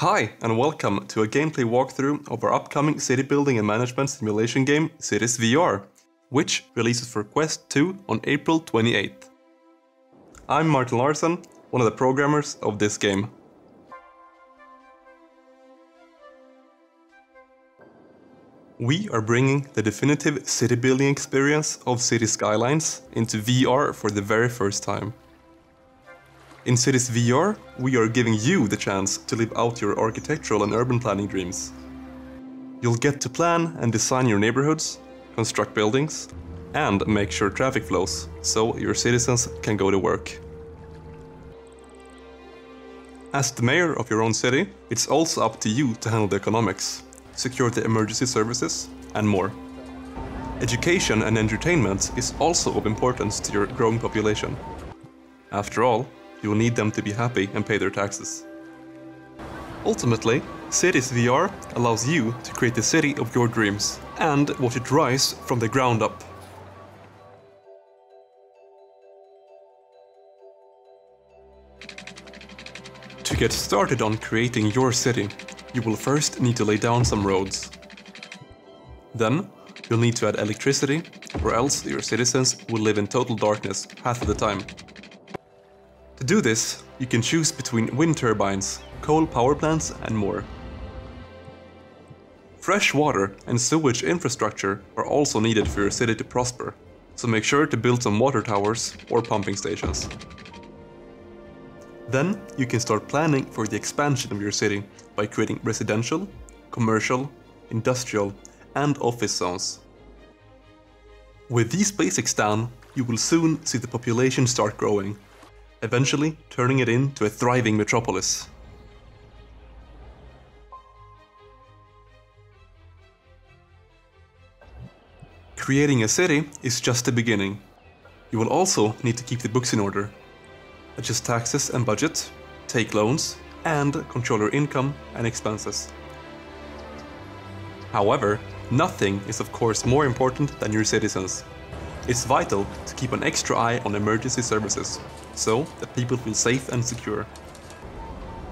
Hi, and welcome to a gameplay walkthrough of our upcoming city building and management simulation game, Cities VR, which releases for Quest 2 on April 28th. I'm Martin Larsson, one of the programmers of this game. We are bringing the definitive city building experience of Cities Skylines into VR for the very first time. In Cities VR, we are giving you the chance to live out your architectural and urban planning dreams. You'll get to plan and design your neighborhoods, construct buildings, and make sure traffic flows, so your citizens can go to work. As the mayor of your own city, it's also up to you to handle the economics, secure the emergency services, and more. Education and entertainment is also of importance to your growing population. After all, you will need them to be happy and pay their taxes. Ultimately, Cities VR allows you to create the city of your dreams and watch it rise from the ground up. To get started on creating your city, you will first need to lay down some roads. Then, you'll need to add electricity, or else your citizens will live in total darkness half of the time. To do this, you can choose between wind turbines, coal power plants and more. Fresh water and sewage infrastructure are also needed for your city to prosper, so make sure to build some water towers or pumping stations. Then you can start planning for the expansion of your city by creating residential, commercial, industrial and office zones. With these basics down, you will soon see the population start growing eventually turning it into a thriving metropolis. Creating a city is just the beginning. You will also need to keep the books in order, adjust taxes and budget, take loans, and control your income and expenses. However, nothing is of course more important than your citizens. It's vital to keep an extra eye on emergency services, so that people feel safe and secure.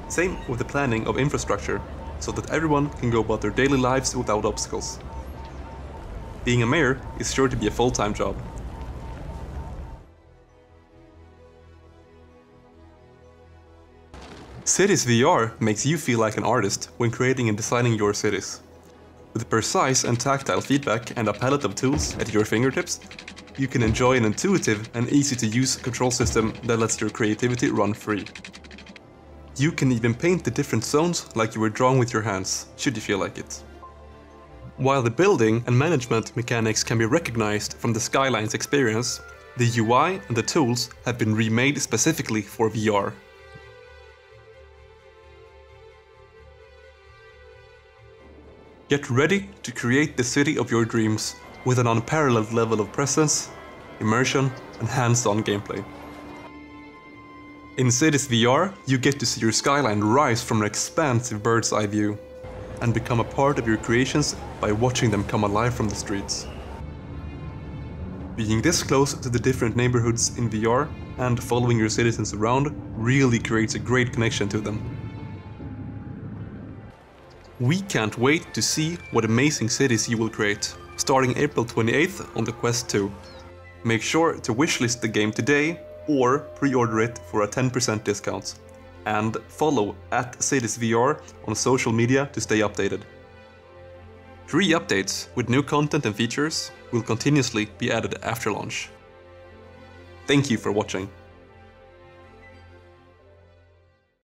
Same with the planning of infrastructure, so that everyone can go about their daily lives without obstacles. Being a mayor is sure to be a full-time job. Cities VR makes you feel like an artist when creating and designing your cities. With precise and tactile feedback and a palette of tools at your fingertips, you can enjoy an intuitive and easy to use control system that lets your creativity run free. You can even paint the different zones like you were drawing with your hands, should you feel like it. While the building and management mechanics can be recognized from the Skylines experience, the UI and the tools have been remade specifically for VR. Get ready to create the city of your dreams with an unparalleled level of presence, immersion and hands-on gameplay. In Cities VR, you get to see your skyline rise from an expansive bird's eye view and become a part of your creations by watching them come alive from the streets. Being this close to the different neighborhoods in VR and following your citizens around really creates a great connection to them. We can't wait to see what amazing cities you will create starting April 28th on the Quest 2. Make sure to wishlist the game today or pre-order it for a 10% discount. And follow at CitiesVR on social media to stay updated. Free updates with new content and features will continuously be added after launch. Thank you for watching.